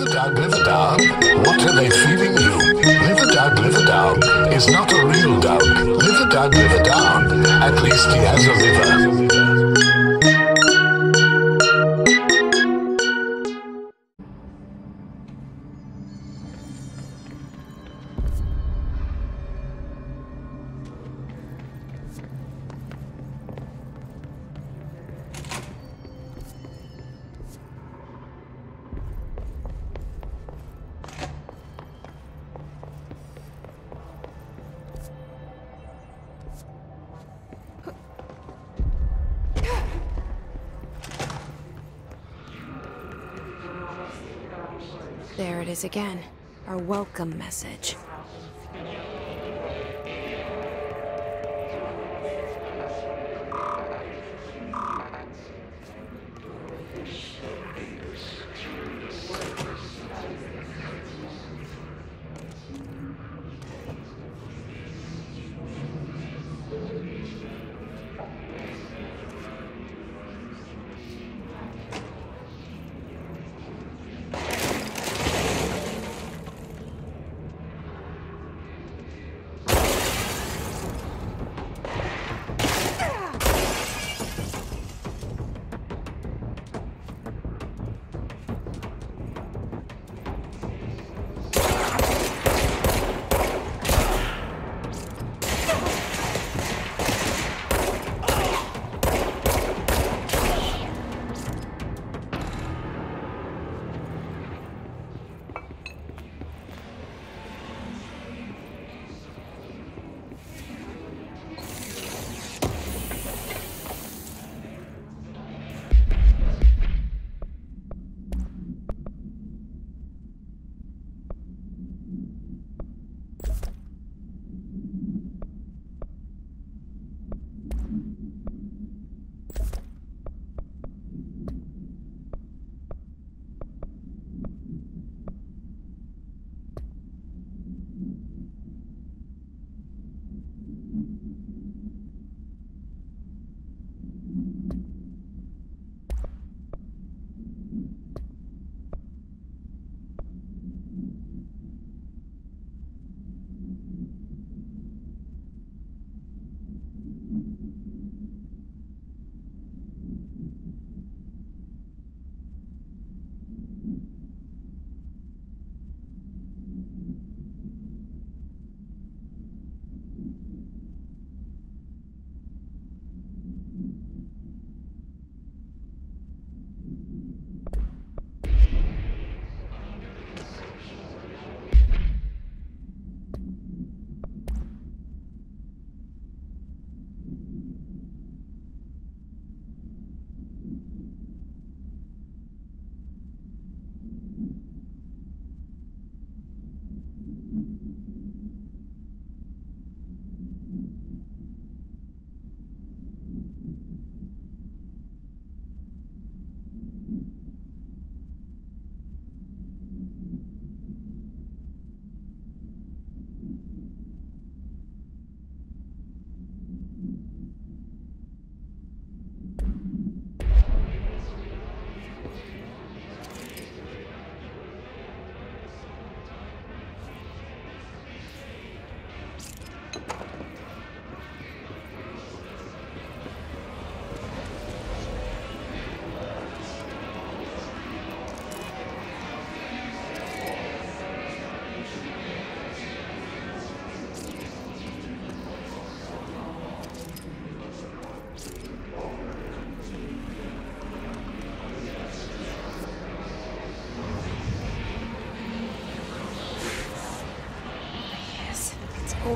LiverDog, live a dog. What are they feeding you? LiverDog, live a dog is not a real dog. LiverDog, live a dog. At least he has a liver. Welcome message.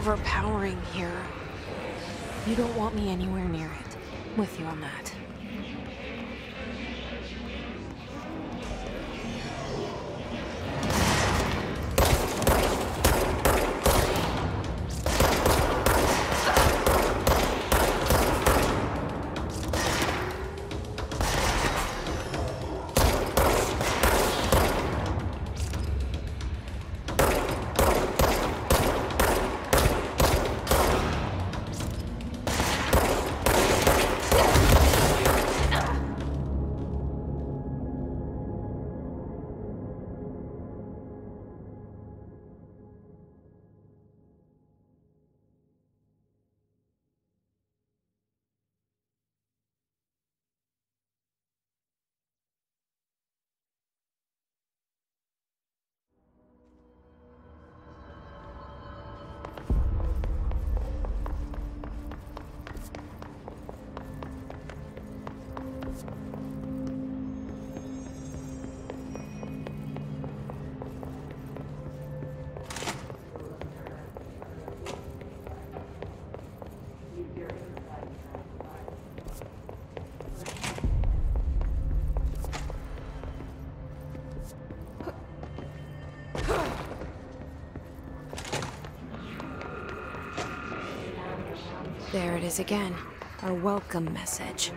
Overpowering here. You don't want me anywhere near it. With you on that. There it is again. Our welcome message.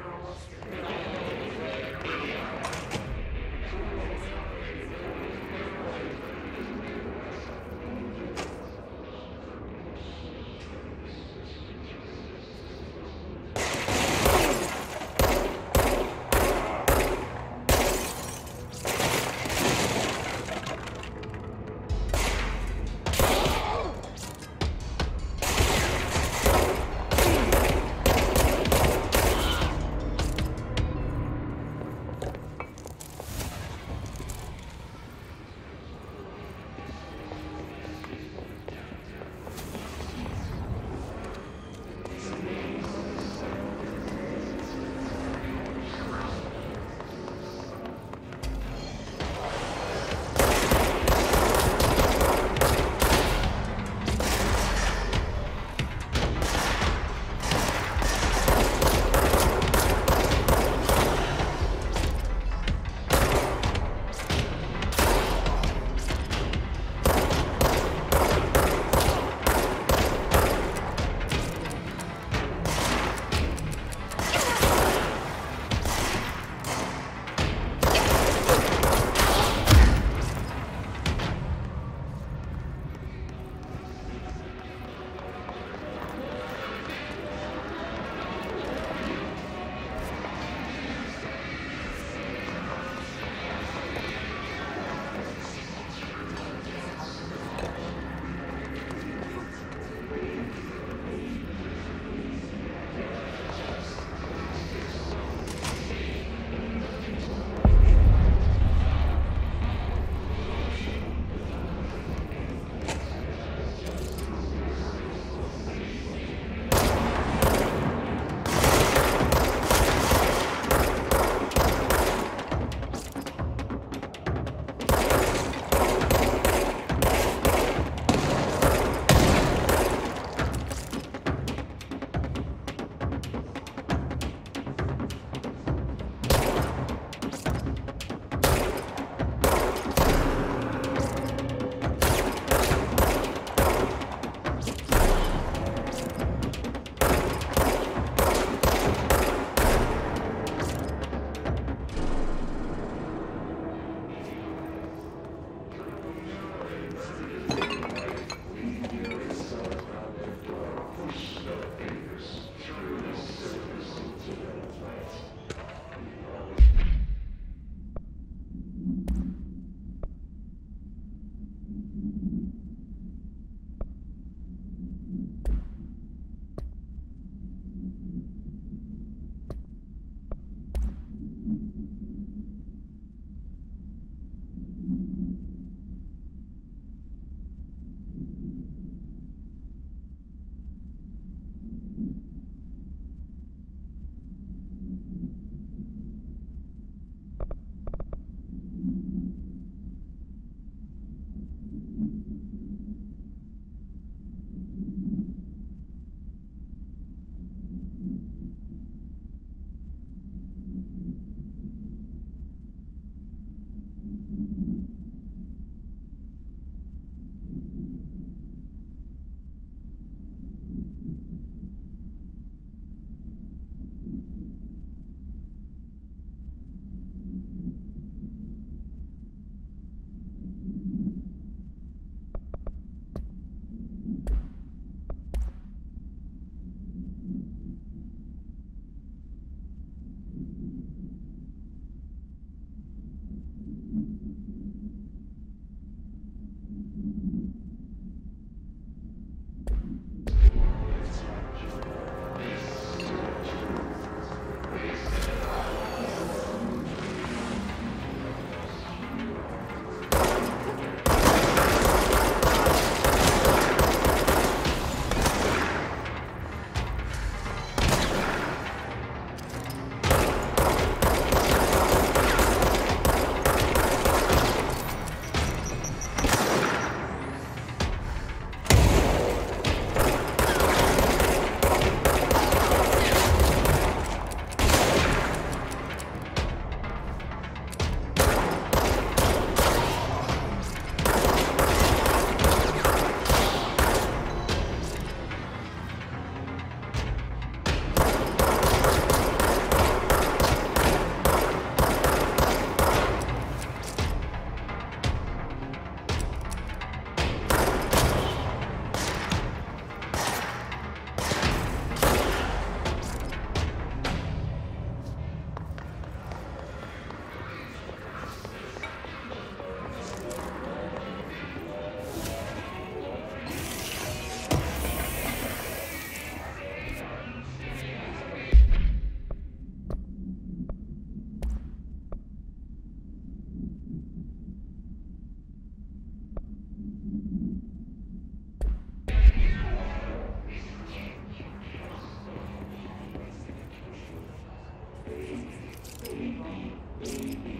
Thank you.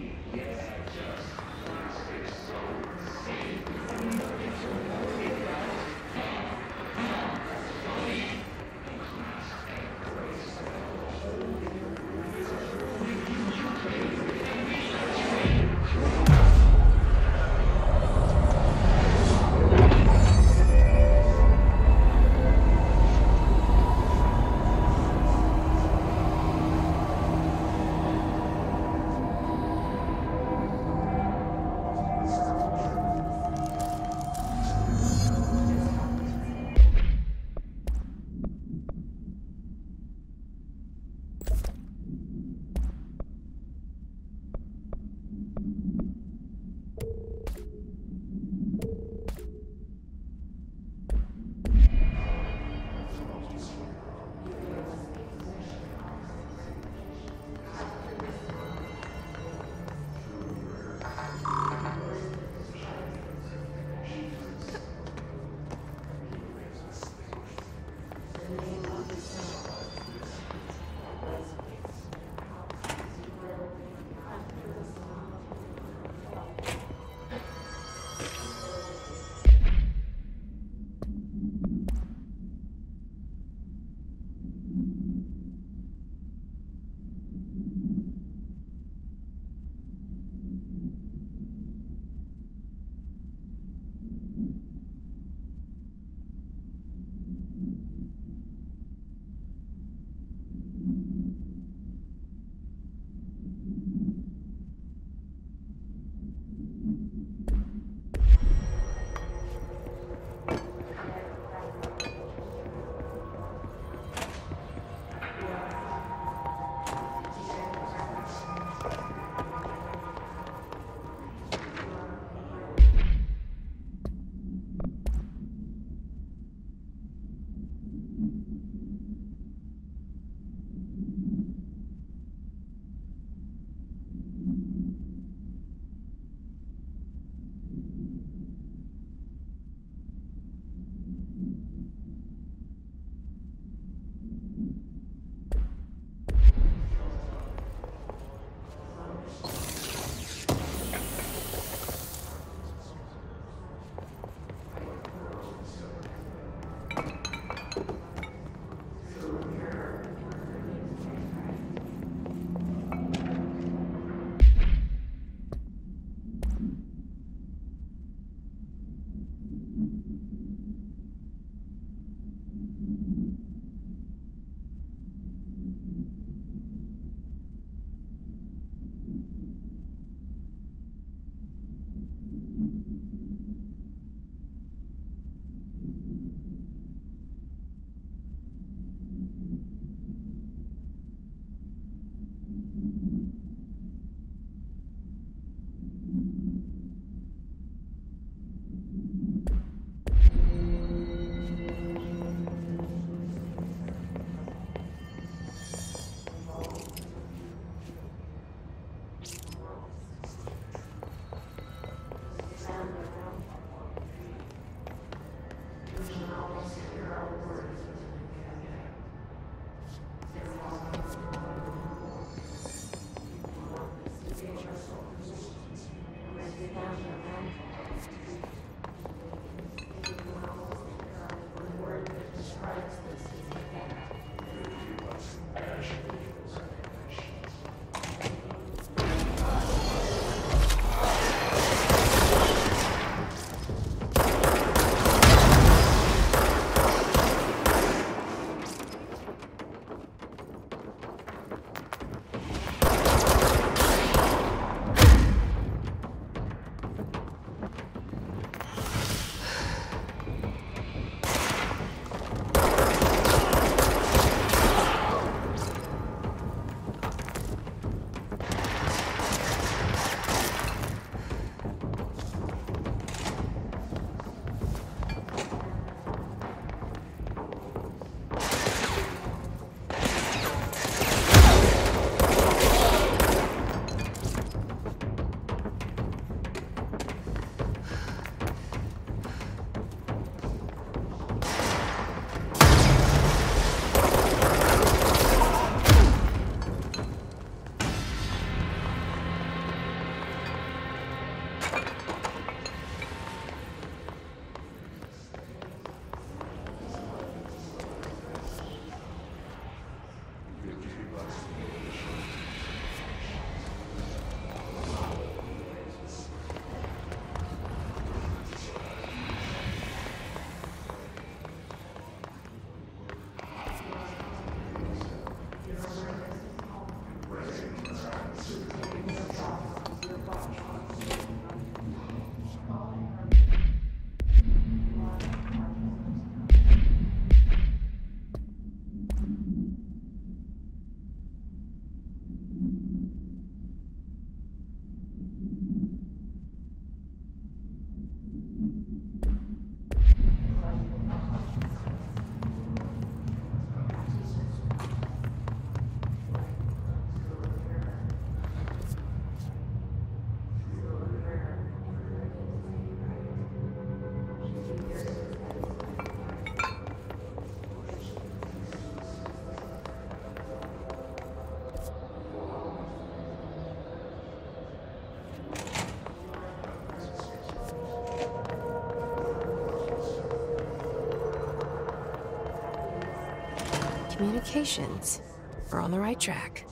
Communications. We're on the right track.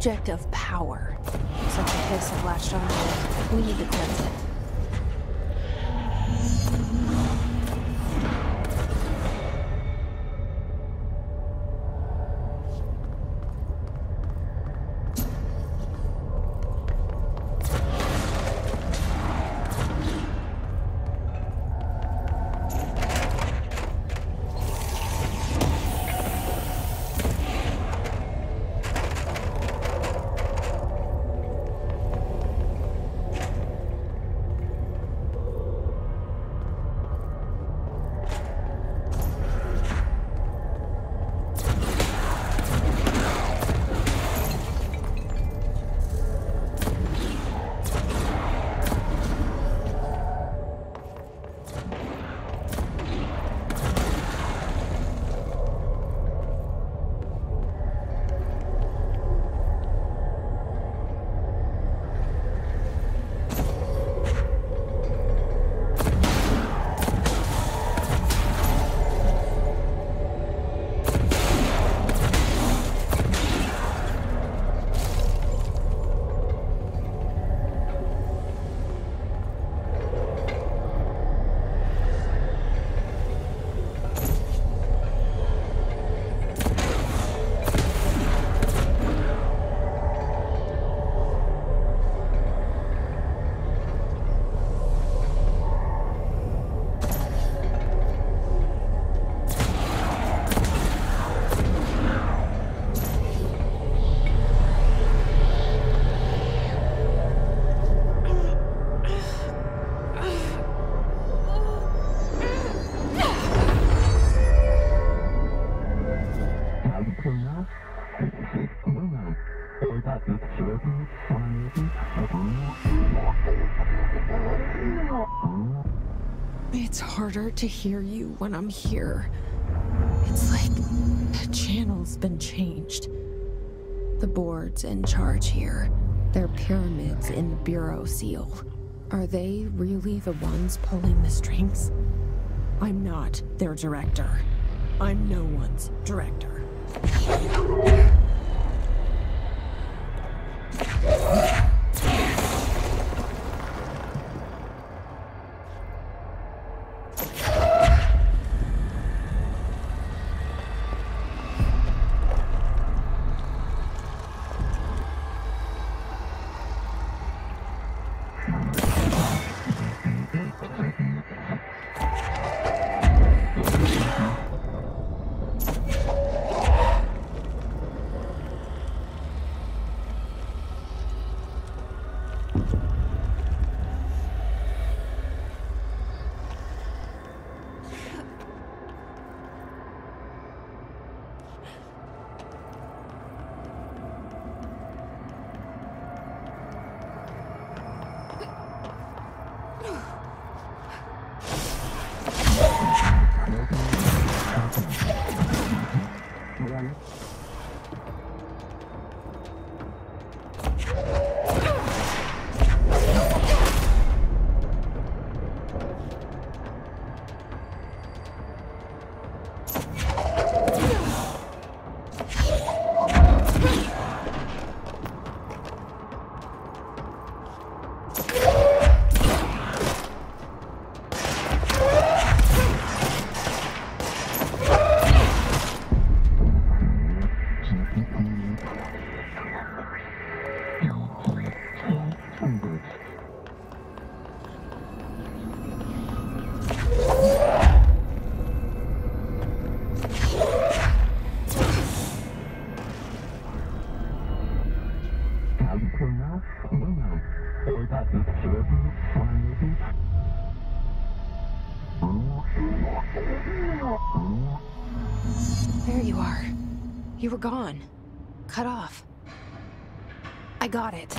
Object of power. Like the Hiss have latched it. We need to cleanse it. Harder to hear you when I'm here. It's like the channel's been changed. The board's in charge here. They're pyramids in the Bureau seal. Are they really the ones pulling the strings? I'm not their director. I'm no one's director. You were gone. Cut off. I got it.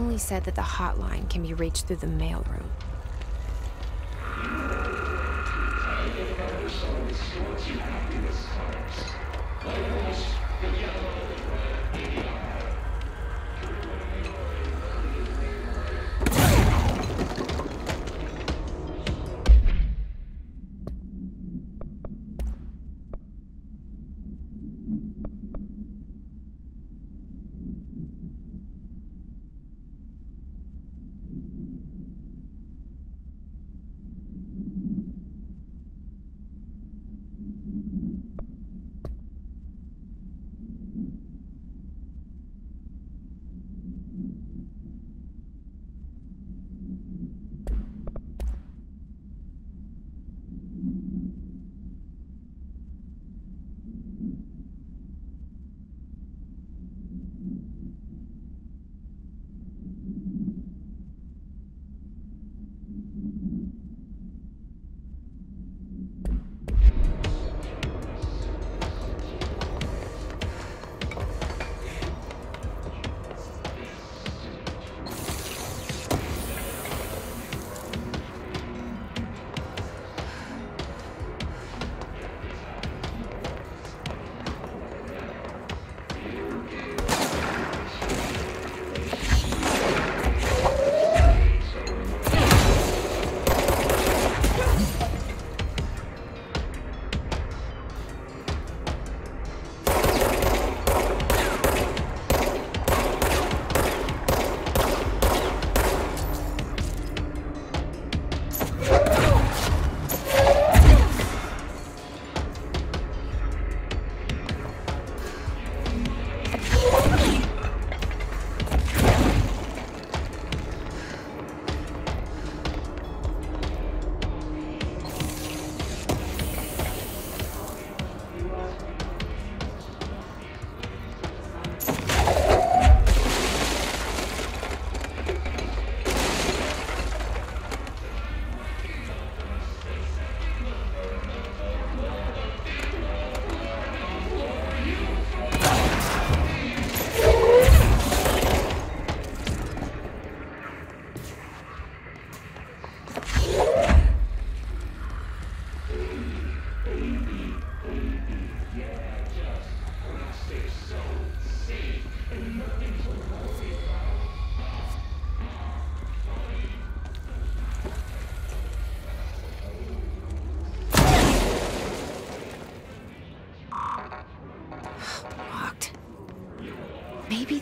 Emily said that the hotline can be reached through the mailroom.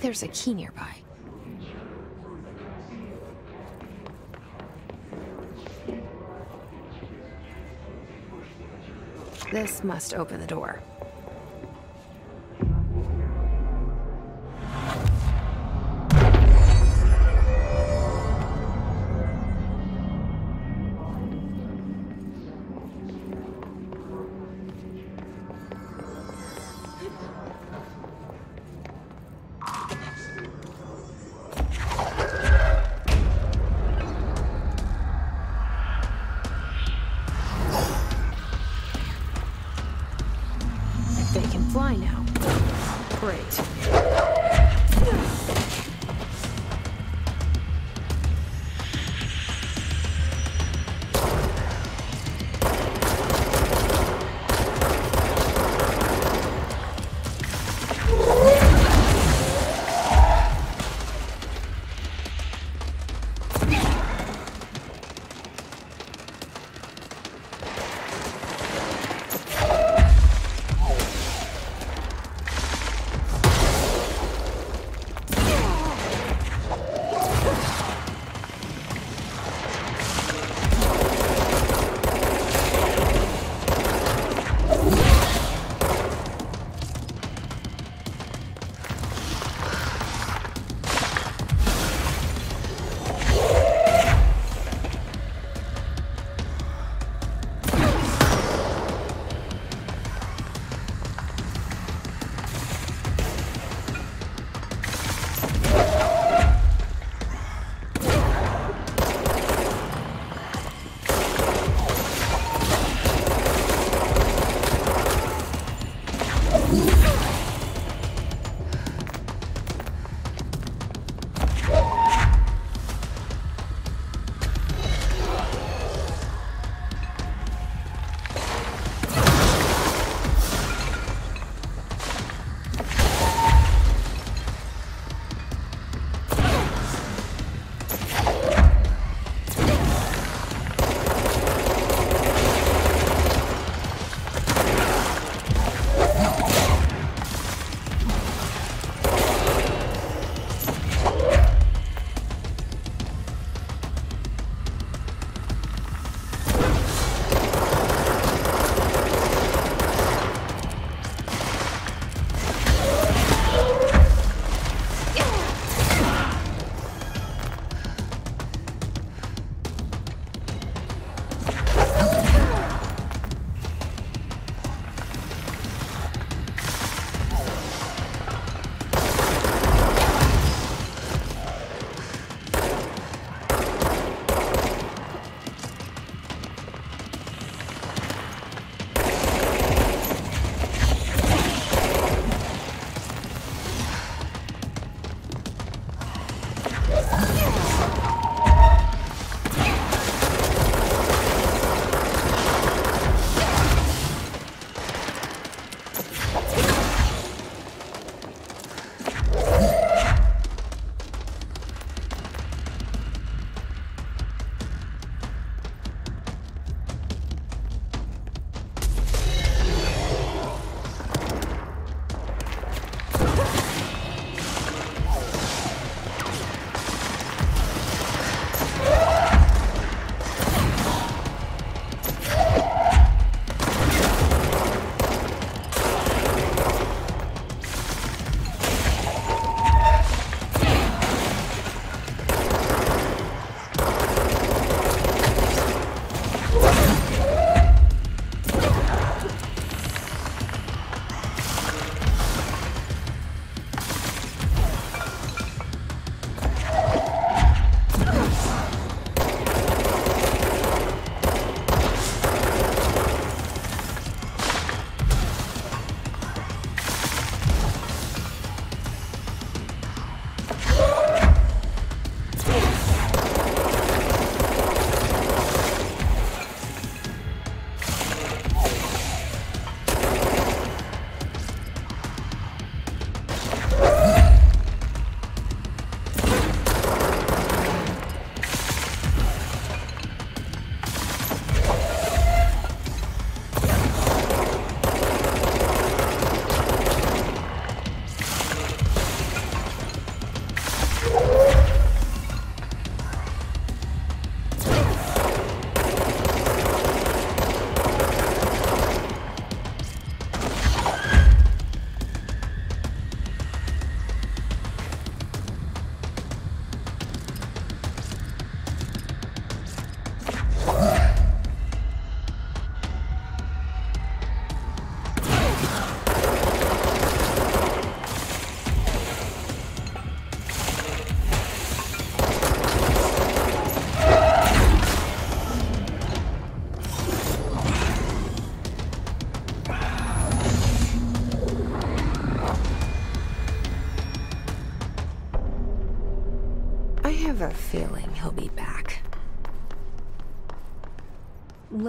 There's a key nearby. This must open the door.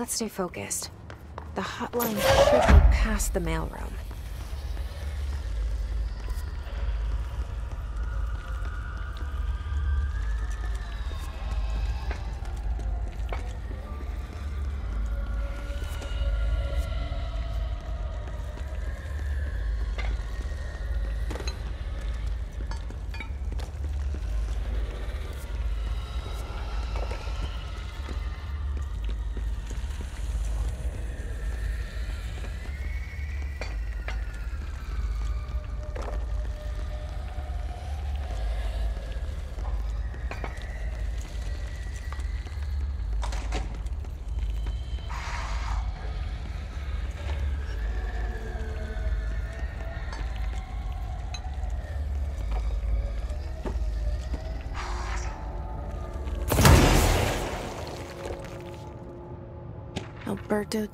Let's stay focused. The hotline should be past the mailroom. Alberto.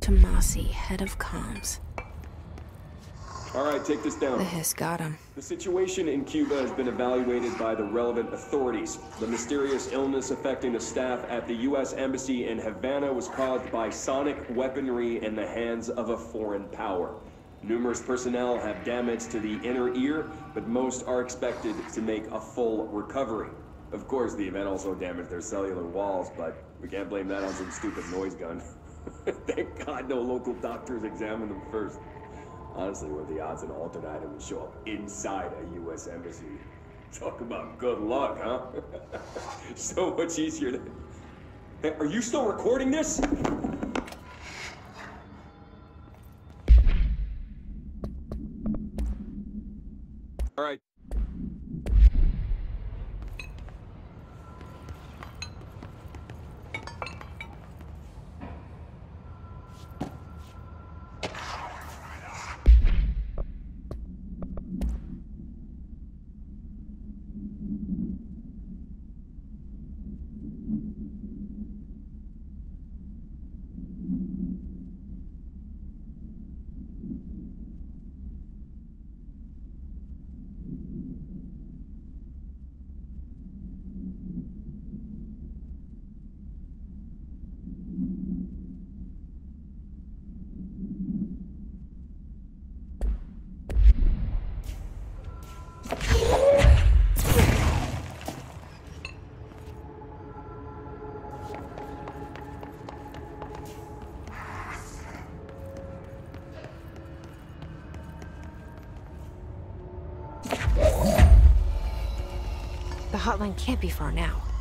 Tommasi, head of comms. All right, take this down. The hiss got him. The situation in Cuba has been evaluated by the relevant authorities. The mysterious illness affecting the staff at the U.S. Embassy in Havana was caused by sonic weaponry in the hands of a foreign power. Numerous personnel have damage to the inner ear, but most are expected to make a full recovery. Of course, the event also damaged their cellular walls, but we can't blame that on some stupid noise gun. Thank God no local doctors examined them first. Honestly, what are the odds an altered item would show up inside a U.S. embassy? Talk about good luck, huh? so much easier to... Hey, are you still recording this? All right. Hotline can't be far now.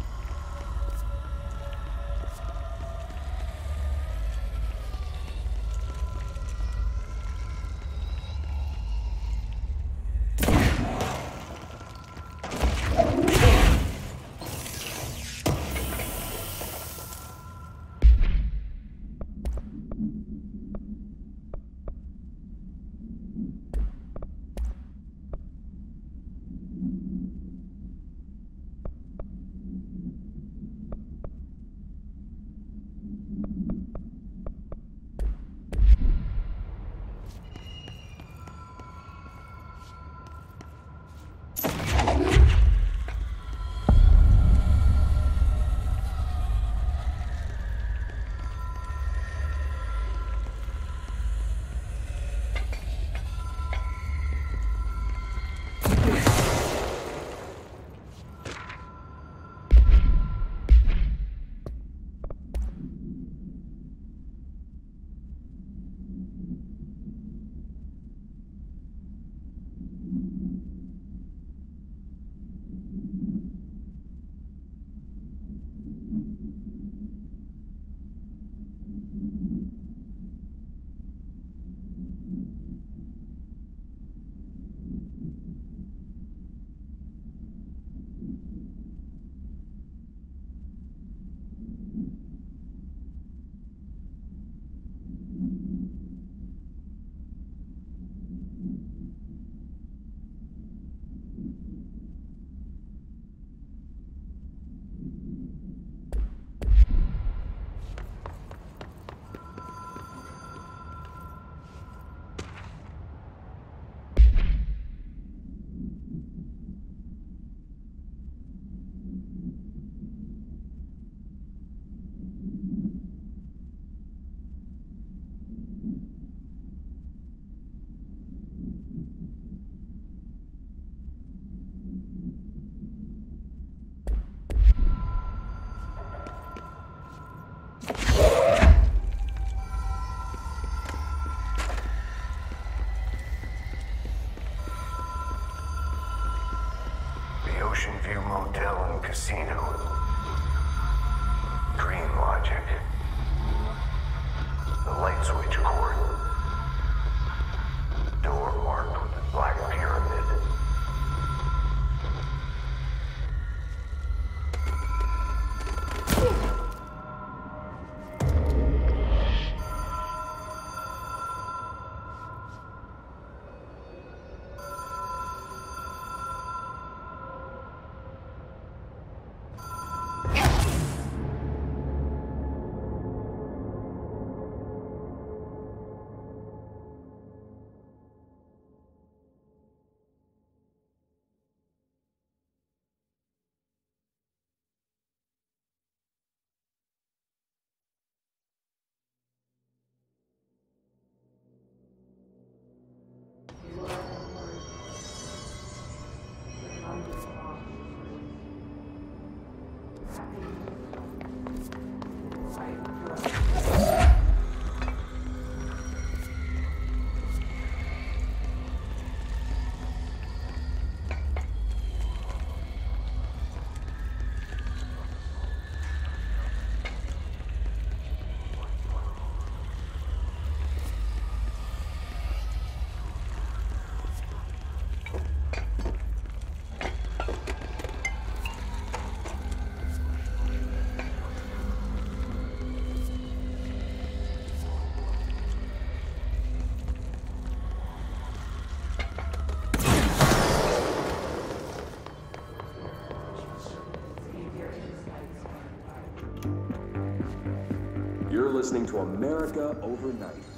음. Listening to America Overnight.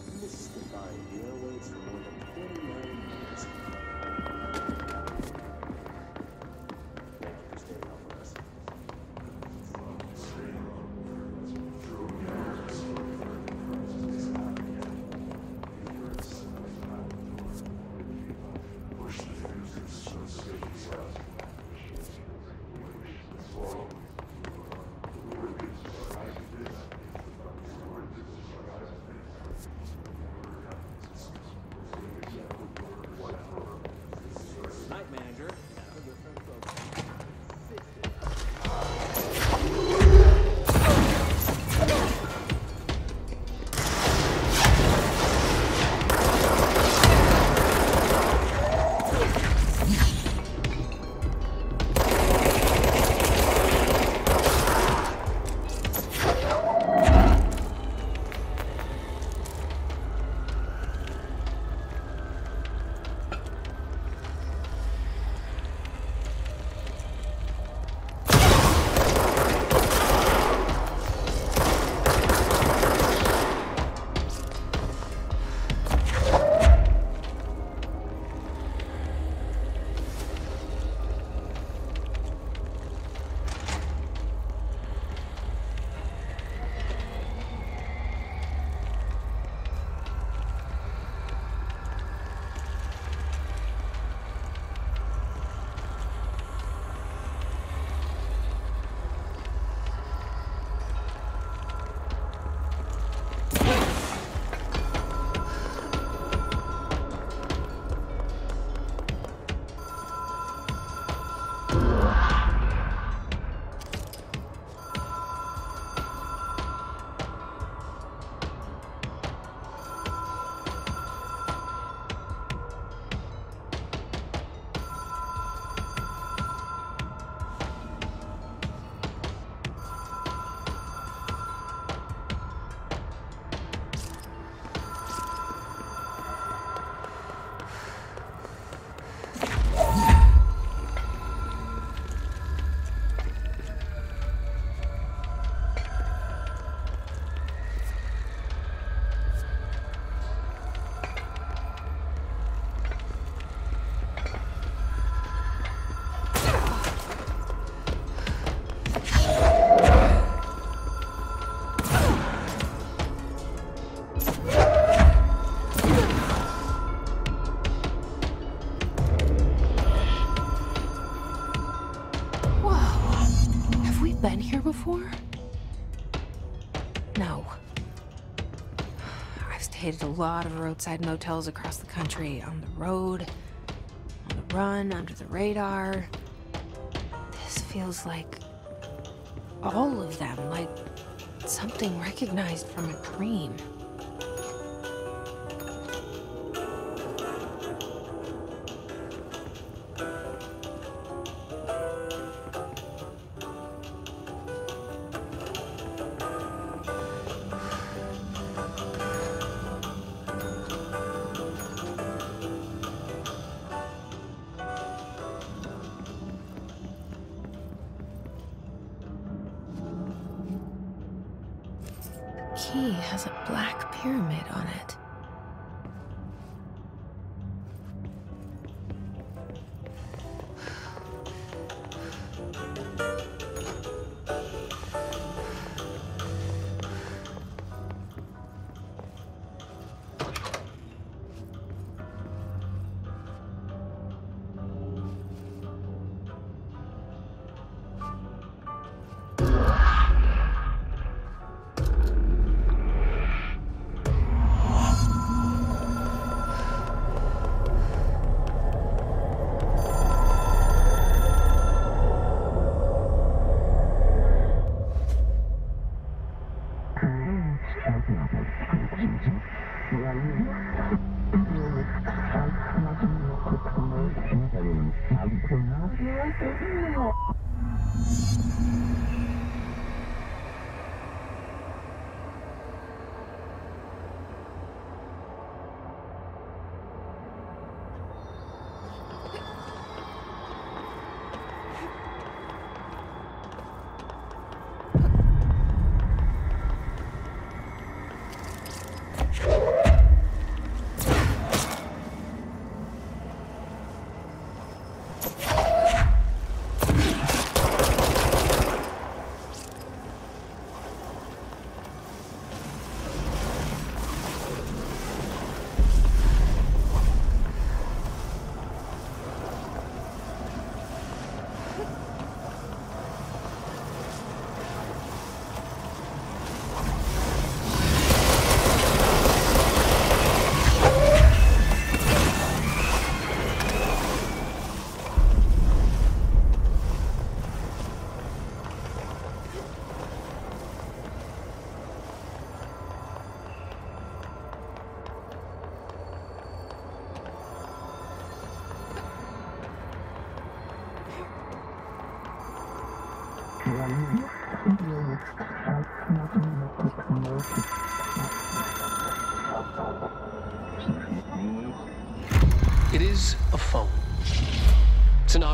Lot of roadside motels across the country, on the road, on the run, under the radar. This feels like all of them, like something recognized from a dream. Pyramid on it.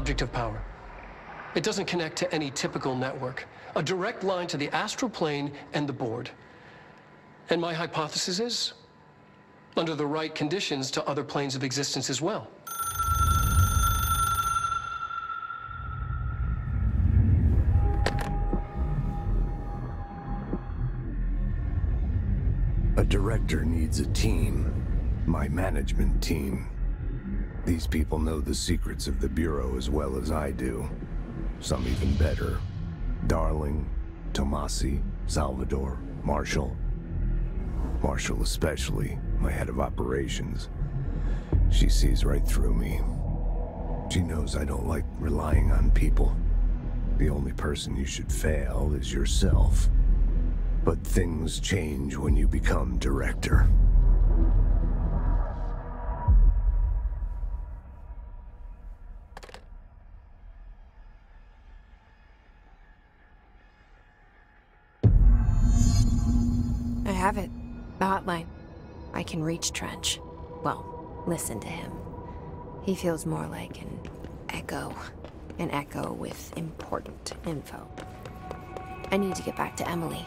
Object of power. It doesn't connect to any typical network. A direct line to the astral plane and the board. And my hypothesis is, under the right conditions, to other planes of existence as well. A director needs a team. My management team. These people know the secrets of the Bureau as well as I do. Some even better. Darling, Tommasi, Salvador, Marshall. Marshall especially, my head of operations. She sees right through me. She knows I don't like relying on people. The only person you should fail is yourself. But things change when you become director. Have it. The hotline. I can reach Trench. Well, listen to him. He feels more like an echo. An echo with important info. I need to get back to Emily.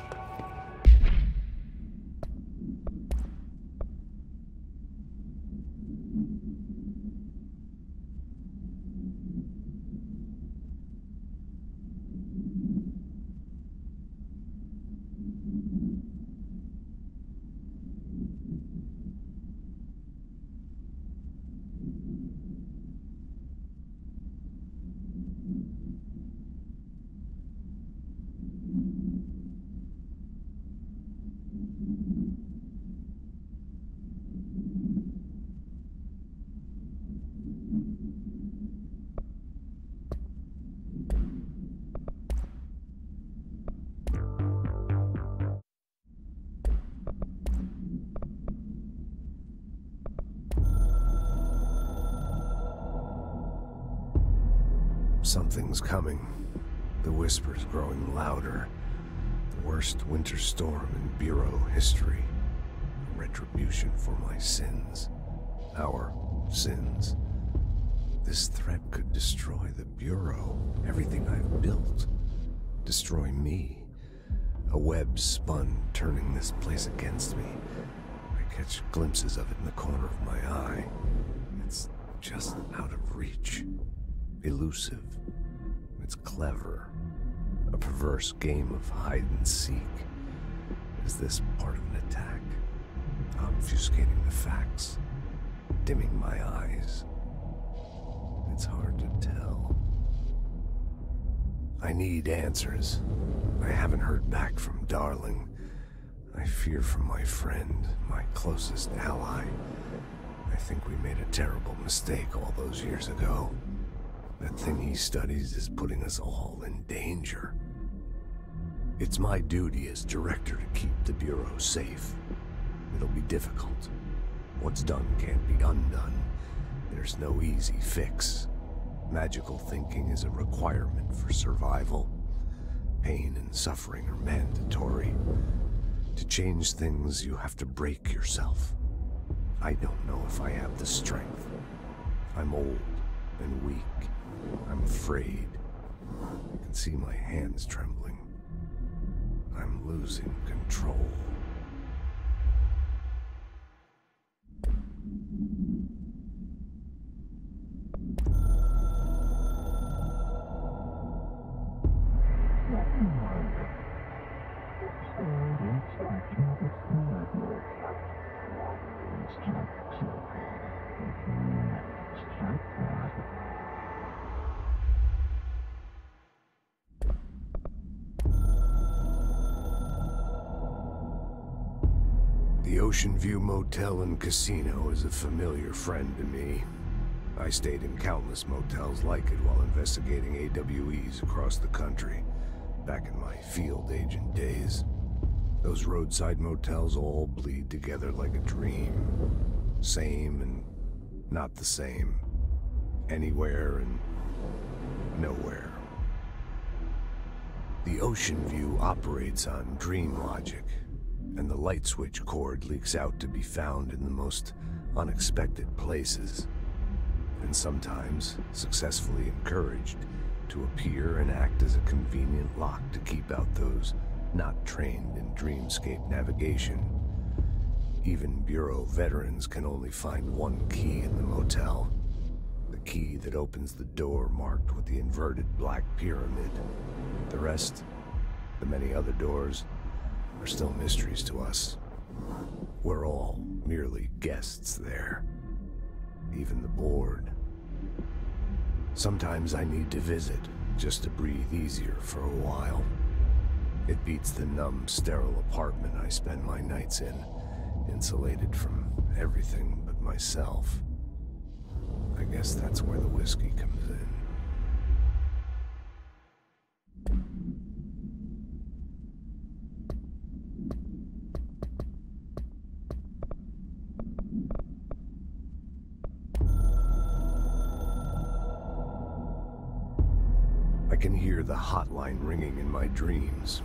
Storm Bureau history. Retribution for my sins. Our sins. This threat could destroy the Bureau, everything I've built. Destroy me. A web spun, turning this place against me. I catch glimpses of it in the corner of my eye. It's just out of reach. Elusive. It's clever. A perverse game of hide and seek. Is this part of an attack? Obfuscating the facts. Dimming my eyes. It's hard to tell. I need answers. I haven't heard back from Darling. I fear for my friend, my closest ally. I think we made a terrible mistake all those years ago. That thing he studies is putting us all in danger. It's my duty as director to keep the Bureau safe. It'll be difficult. What's done can't be undone. There's no easy fix. Magical thinking is a requirement for survival. Pain and suffering are mandatory. To change things, you have to break yourself. I don't know if I have the strength. I'm old and weak. I'm afraid. I can see my hands trembling. I'm losing control. Ocean View Motel and Casino is a familiar friend to me. I stayed in countless motels like it while investigating AWEs across the country, back in my field agent days. Those roadside motels all bleed together like a dream. Same and not the same. Anywhere and nowhere. The Ocean View operates on dream logic, and the light switch cord leaks out to be found in the most unexpected places, and sometimes successfully encouraged to appear and act as a convenient lock to keep out those not trained in dreamscape navigation. Even Bureau veterans can only find one key in the motel. The key that opens the door marked with the inverted black pyramid. The rest, the many other doors, are still mysteries to us. We're all merely guests there. Even the board. Sometimes I need to visit, just to breathe easier for a while. It beats the numb, sterile apartment I spend my nights in, insulated from everything but myself. I guess that's where the whiskey comes in. I can hear ringing in my dreams.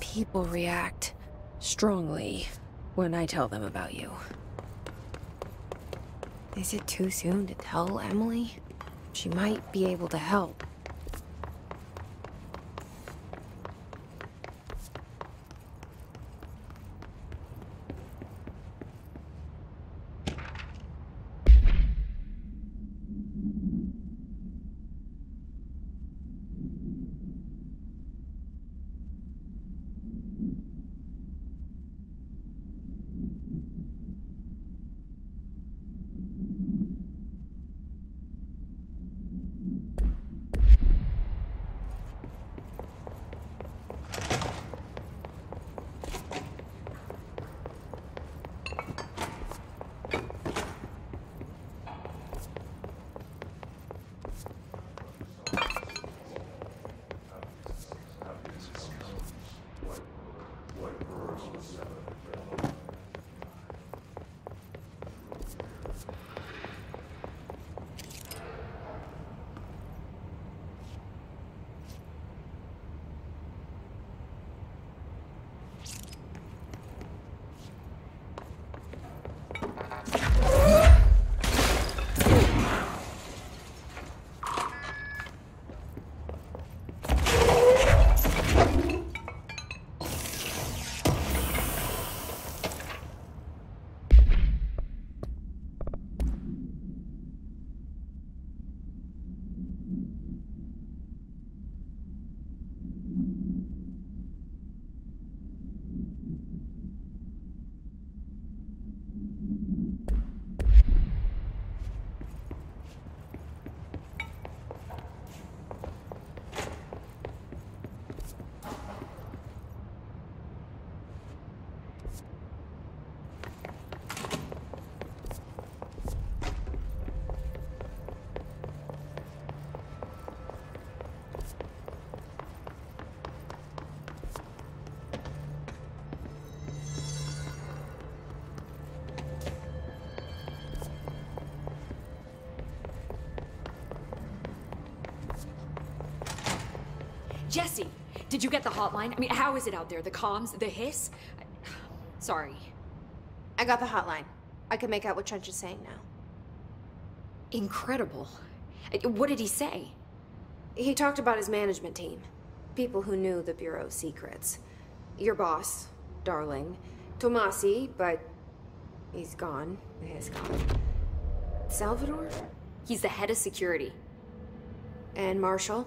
People react strongly when I tell them about you. Is it too soon to tell Emily? She might be able to help. Jesse, did you get the hotline? I mean, how is it out there? The comms, the hiss? Sorry. I got the hotline. I can make out what Trench is saying now. Incredible. What did he say? He talked about his management team. People who knew the Bureau's secrets. Your boss, Darling. Tommasi, but he's gone. He's gone. Salvador? He's the head of security. And Marshall?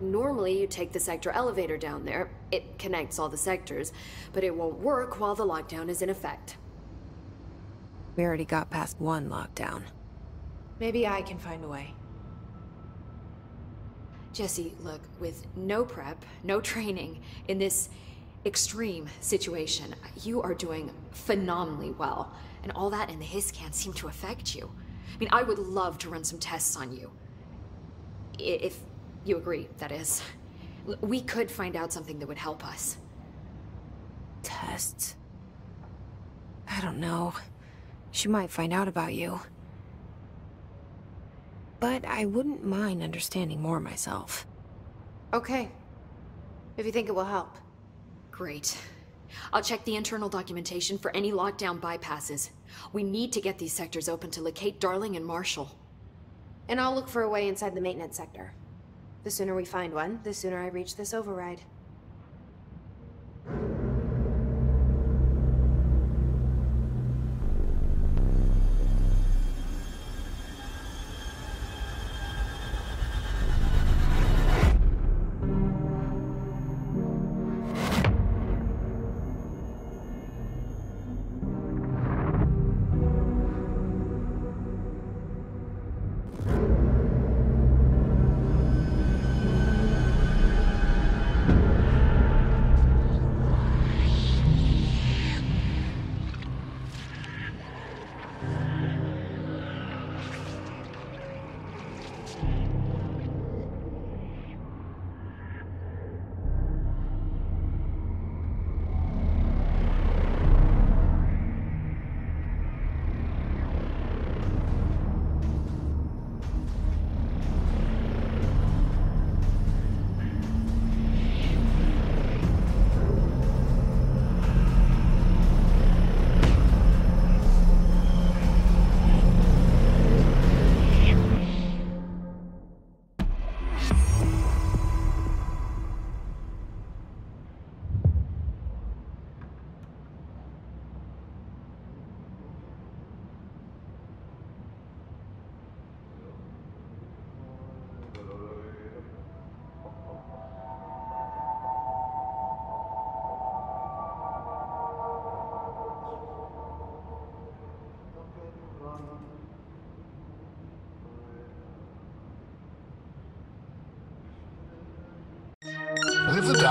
Normally, you take the sector elevator down there. It connects all the sectors, but it won't work while the lockdown is in effect. We already got past one lockdown. Maybe I can find a way. Jesse, look, with no prep, no training, in this extreme situation, you are doing phenomenally well. And all that in the hiss can't seem to affect you. I mean, I would love to run some tests on you. If you agree, that is. L- We could find out something that would help us. Tests? I don't know. She might find out about you. But I wouldn't mind understanding more myself. Okay. If you think it will help. Great. I'll check the internal documentation for any lockdown bypasses. We need to get these sectors open to locate Darling and Marshall. And I'll look for a way inside the maintenance sector. The sooner we find one, the sooner I reach this override.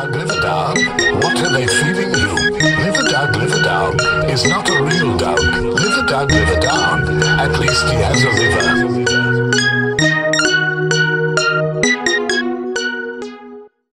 Down, live a down. What are they feeding you? Live a down, live it down is not a real dog. Live a down, live it down. At least he has a.